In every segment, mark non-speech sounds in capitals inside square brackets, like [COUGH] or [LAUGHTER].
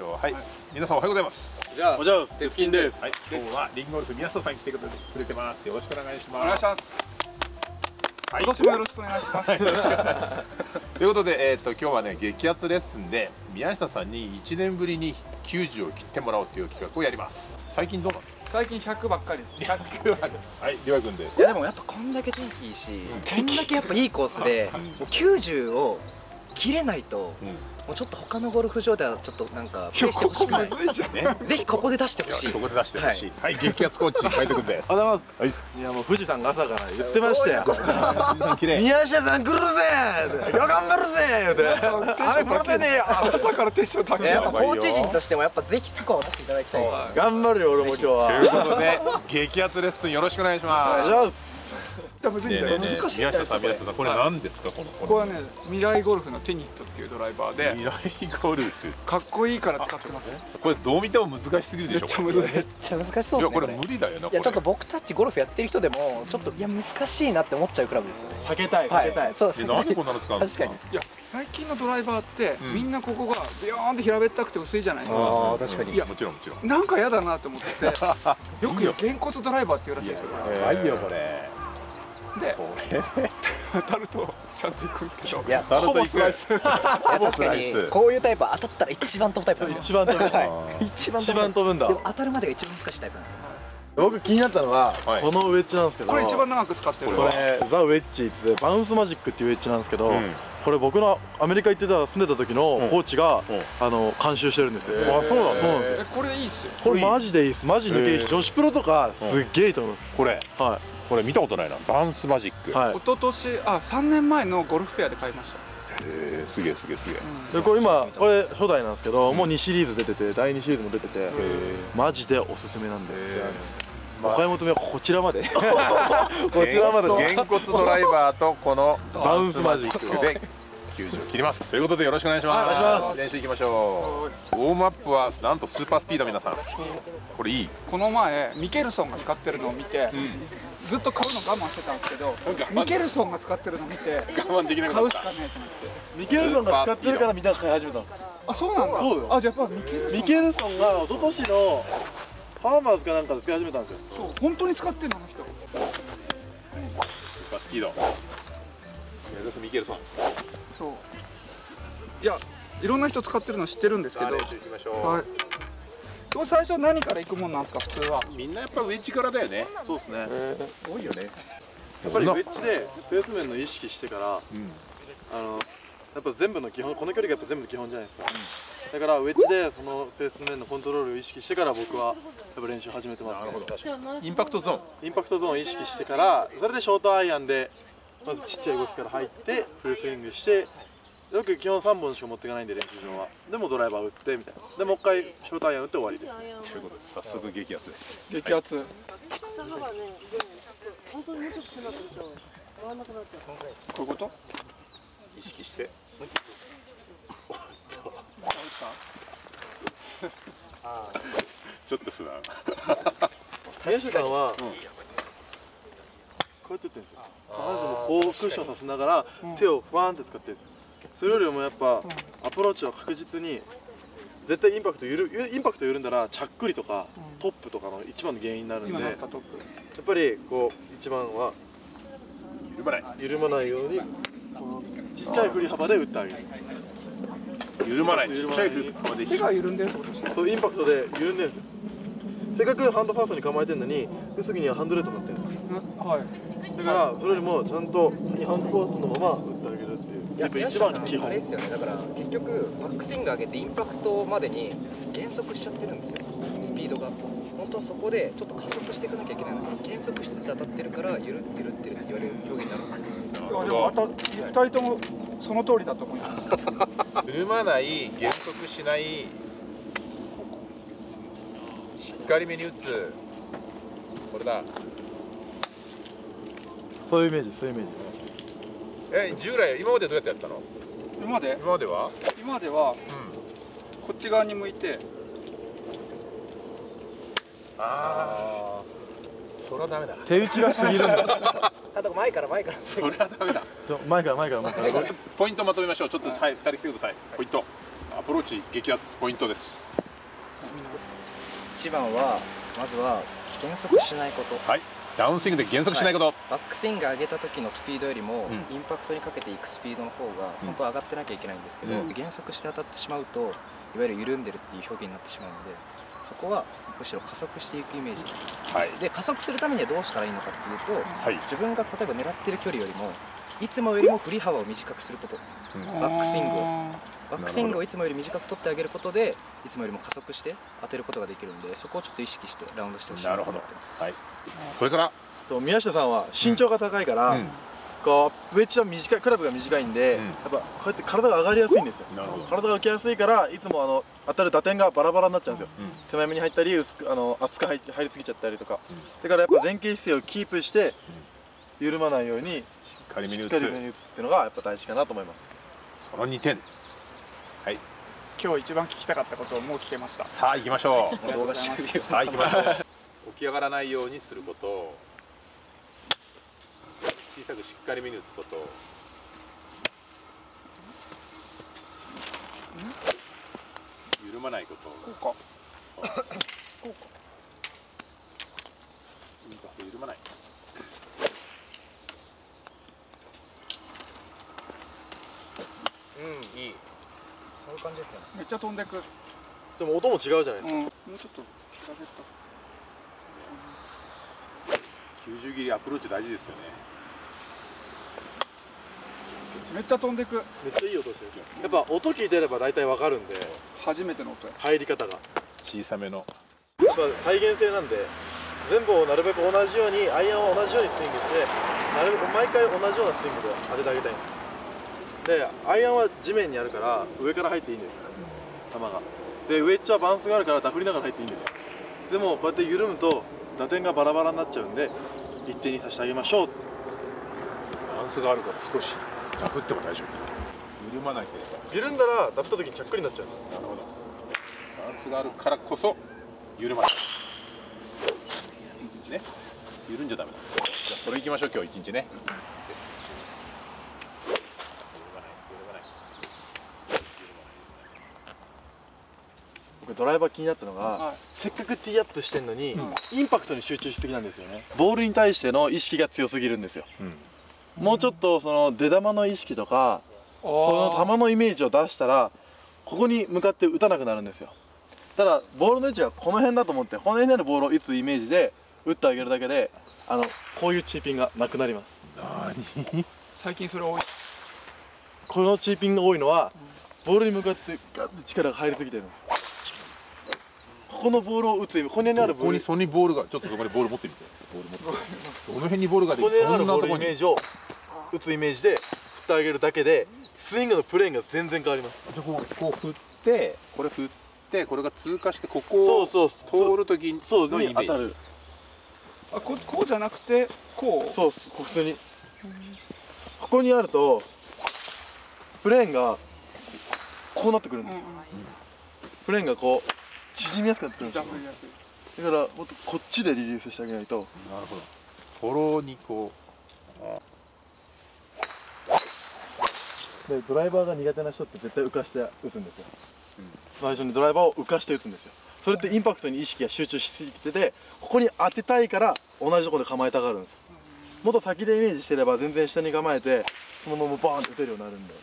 しょう。はい、皆さんおはようございます。じゃあおじゃあす。鉄金です、はい。今日はリンゴルフ宮下さん来てくれてます。よろしくお願いします。お願いしますはい。今年もよろしくお願いします。[LAUGHS] ということで、えー、と今日はね激アツレッスンで宮下さんに1年ぶりに90を切ってもらおうという企画をやります。最近どうなんですか最近100ばっかりです。[LAUGHS] 100はいり。ょうくんでいやでもやっぱこんだけ天気いいし、こんだけやっぱいいコースで、もう90を切れないと、うん。もうちょっと他のゴルフ場ではちょっとなんかプレイしてほしくない。ね。ぜひここで出してほしい。ここで出してほしい。はい、激アツコーチ海斗くんで。すおはようございます、はい。い、やもう富士山が朝から言ってましたよ。綺麗 [LAUGHS] 宮下さん来るぜ頑張るぜ言うて雨降らせねえよ。朝からテンション高い。やっぱコーチ陣としてもやっぱぜひスコアを出していただきたいです。頑張るよ俺も今日というはことで激アツレッスンよろしくお願いしおます。願いします。じゃあむずいんだよね。難しいんだよ宮下さん宮下さんこれ何ですかこのこれはね未来ゴルフのテニットっていうドライバーで。未来ゴルフ。かっこいいから使ってますこれどう見ても難しすぎるでしょめっちゃむずい。めっちゃ難しそうですね。いやこれ無理だよないやちょっと僕たちゴルフやってる人でもちょっといや難しいなって思っちゃうクラブですよね。避けたい避けたい、そうですね。えなんでこんなの使うんですか？確かに。いや最近のドライバーって、うん。みんなここがビヨーンって平べったくて薄いじゃないですか。ああ確かに。いやもちろんもちろん。なんか嫌だなって思っててよくげんこつドライバーっていうらしいですよ。はいよこれで当たるとちゃんといくんですけどいやタルトほぼスライス。いや確かにこういうタイプは当たったら一番飛ぶタイプなんですよ。一番飛ぶはい。一番一番飛ぶんだ。当たるまでが一番難しいタイプなんですよ。僕気になったのは、はいこのウェッジなんですけど。これ一番長く使ってる。これザ・ウェッジってバウンスマジックっていうウェッジなんですけど、うん。これ僕のアメリカ行ってた住んでた時のコーチが、うん。あの監修してるんですよ、あそうなんそうなんですよ。えこれいいっすよ。これマジでいいです。マジ抜けいいし女子プロとかすっげえいいと思います、これ。はこれ見たことないな。バンスマジック。い、はい。一昨年あ3年前のゴルフフェアで買いました。へえすげえすげえすげえ。でこれ今これ初代なんですけど、もう2シリーズ出てて第2シリーズも出てて、マジでおすすめなんで、お買い求めはこちらまで。[LAUGHS] こちらまで。げ [LAUGHS] んこつドライバーとこのバウンスマジックで90を切ります。ということでよろしくお願いします。お願いします。練習いきましょう。ウォームアップはなんとスーパースピード皆さん。これいい。この前ミケルソンが使ってるのを見て、ずっと買うの我慢してたんですけどミケルソンが使ってるのを見て我慢できな買うしかねえと思って。ミケルソンが使ってるからみんな買い始めたの。あそうなんだ。そうだよ。あじゃあやっぱミケルソン。ミケルソンが一昨年のファーマーズかなんかで使い始めたんですよ。そう。本当に使ってるのあの人。スーパースピード目指すミケルソンそう。いやいろんな人使ってるの知ってるんですけど。さあ練習いきましょう、はい。これ最初何から行くもんなんですか普通は？みんなやっぱウェッジからだよね。そうですね。や多いよね。っぱりウェッジでペース面の意識してからうん。あのやっぱ全部の基本この距離がやっぱ全部の基本じゃないですか、だからウェッジでそのペース面のコントロールを意識してから僕はやっぱ練習始めてます、ね、インパクトゾーン。インパクトゾーンを意識してからそれでショートアイアンでまずちっちゃい動きから入ってフルスイングしてよく基本3本しか持っていかないんで練習場は。でもドライバー打ってみたいな。でもう一回ショートアイアン打って終わりです。ということで早速激アツです。激アツ。こういうこと？意識して。[LAUGHS] ちょっと不安。は、こうやって打ってるんですよ。下半身もこうクッションさせながら手をふわーんって使ってるんですよ。それよりもやっぱアプローチは確実に絶対インパクト緩インパクト緩んだらちゃっくりとかトップとかの一番の原因になるんで今やっなったトップ。ぱりこう一番は緩まない。緩まないようにこのちっちゃい振り幅で打ってあげる。緩まない。ちっちゃい振りまで。手が緩んでるってことですか？そうインパクトで緩んでるんですよ。せっかくハンドファーストに構えてるのに薄着にはハンドレットになってるんですよ。はいだからそれよりもちゃんとハンドファーストのまま打ってあげるっていう。やっぱ一番基本あれですよねだから結局バックスイング上げてインパクトまでに減速しちゃってるんですよスピードが本当はそこでちょっと加速していかなきゃいけないのに減速しつつ当たってるからゆるってるってるって言われる表現になるんですよ。でもあた二人ともその通りだと思います。緩まない減速しないしっかりめに打つこれだそういうイメージそういうイメージです。え従来今までどうやってやってたの？今まで？今までは？今まではうん。こっち側に向いて。ああそれはダメだ。手打ちが過ぎるんですよあと前から前から。それはダメだ。ちょ前から前から前から。ポイントまとめましょう。ちょっとはい二人来てください。ポイント。アプローチ激アツポイントです。一番はまずは減速しないこと。はいダウンスイングで減速しないこと、バックスイング上げた時のスピードよりも、うん。インパクトにかけていくスピードの方がうん。本当は上がってなきゃいけないんですけど、うん。減速して当たってしまうといわゆる緩んでるっていう表現になってしまうのでそこはむしろ加速していくイメージ。はい。で加速するためにはどうしたらいいのかっていうとはい、自分が例えば狙ってる距離よりもいつもよりも振り幅を短くすること。うん。バックスイングを。あバックスイングをいつもより短く取ってあげることでいつもよりも加速して当てることができるんでそこをちょっと意識してラウンドしてほしいなとなるほど思ってます。はい。これから。と宮下さんは身長が高いから、うん。こうウェッジは短いクラブが短いんで、うん。やっぱこうやって体が上がりやすいんですよ。なるほど、体が浮きやすいからいつもあの当たる打点がバラバラになっちゃうんですよ。うん。手前目に入ったり薄くあの厚く入入りすぎちゃったりとか、うん。だからやっぱ前傾姿勢をキープして緩まないようにしっかり目に打つ。っていうのがやっぱ大事かなと思います。その2点。はい。今日一番聞きたかったことをもう聞けました。さあ行きましょう。ありがとうございます。さあ行きましょう。起き上がらないようにすること小さくしっかりめに打つこと。緩まないこと。こうかインパクト緩まないうんいいそういう感じですね。めっちゃ飛んでく。でも音も違うじゃないですか、うん。もうちょっと左と90切りアプローチ大事ですよね。めっちゃ飛んでく。めっちゃいい音してるやっぱ音聞いてれば大体わかるんで。初めての音。や入り方が。やっ小さめの。ぱ再現性なんで全部をなるべく同じようにアイアンを同じようにスイングしてなるべく毎回同じようなスイングで当ててあげたいんですよでアイアンは地面にあるから上から入っていいんですよ。球が。でウェッジはバウンスがあるからダフりながら入っていいんですよ。でもこうやって緩むと打点がバラバラになっちゃうんで一定にさせてあげましょう。バウンスがあるから少しダフっても大丈夫。緩まなければ。緩んだらダフった時にちゃっくりになっちゃうんですよ。なるほど。バウンスがあるからこそ緩まない。ね。緩んじゃダメだ。じゃあそれ行きましょう今日一日ね緩まない緩まない僕ドライバー気になったのが、はい。せっかくティーアップしてんのに、ん。インパクトに集中しすぎなんですよね。ボールに対しての意識が強すぎるんですよ。うん。もうちょっとその出玉の意識とかそのあ球のイメージを出したらここに向かって打たなくなるんですよ。ただボールの位置はこの辺だと思ってこの辺にあるボールを打つイメージで打ってあげるだけであのこういうチーピンがなくなります。何？最近それ多い。このチーピンが多いのはボールに向かってガッて力が入りすぎてるんですよここのボールを打つイメージこの辺にあるボール。ここにそこにボールがちょっとそこにボール持ってみて。ボール持ってどの辺にボールがでここにあそるボールんなとこにイメージを打つイメージで振ってあげるだけでスイングのプレーンが全然変わります。でこうこう振ってこれ振ってこれが通過してここをそうそう通る時そうのイメージ。に当たる。あここうじゃなくてこう。そう普通に。ここにあるとプレーンがこうなってくるんですよ、プレーンがこう縮みやすくなってくるんですよ。だからもっとこっちでリリースしてあげないと。なるほど。フォローにこでドライバーが苦手な人って絶対浮かして打つんですよ、最初にドライバーを浮かして打つんですよ。それってインパクトに意識が集中しすぎててここに当てたいから同じところで構えたがるんですよ。もっと先でイメージしてれば全然下に構えてそのままバーンって打てるようになるんで。う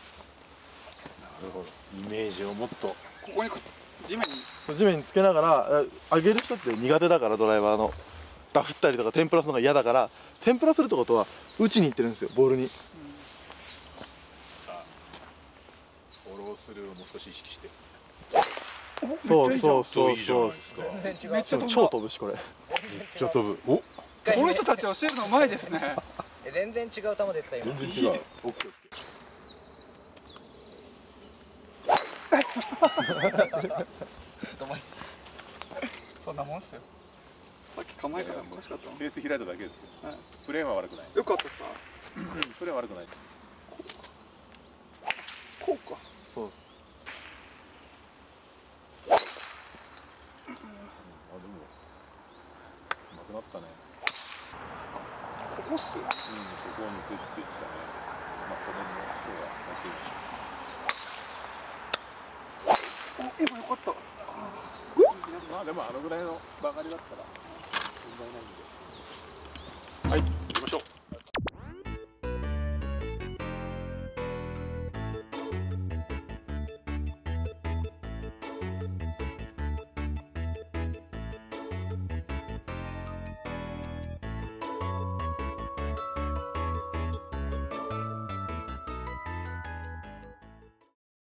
なるほど。イメージをもっとここに地面に？そう地面につけながらえ上げる人って苦手だからドライバーの。ダフったりとか天ぷらするのが嫌だから天ぷらするってことは打ちにいってるんですよボールに。フォロースルーをもう少し意識して。そうそうそうそう。ですかめっちゃ飛んだ超飛ぶしこれ。ちょっとぶ。お。この人たち教えるのうまいですね。え全然違う球でした今。全然違うオッケーオッケどうもいそんなもんっす。よさっき構え方おかしかったーベース開いただけですよ。はい。プレーンは悪くないよかったっすかプレーンは悪くない。こうか。そうあでもうまくなったね。ここっす。ようんそこを抜くって言ってたね。まあそれも今日はやってみましょうお今よかった。まあでもあのぐらいの曲がりだったら。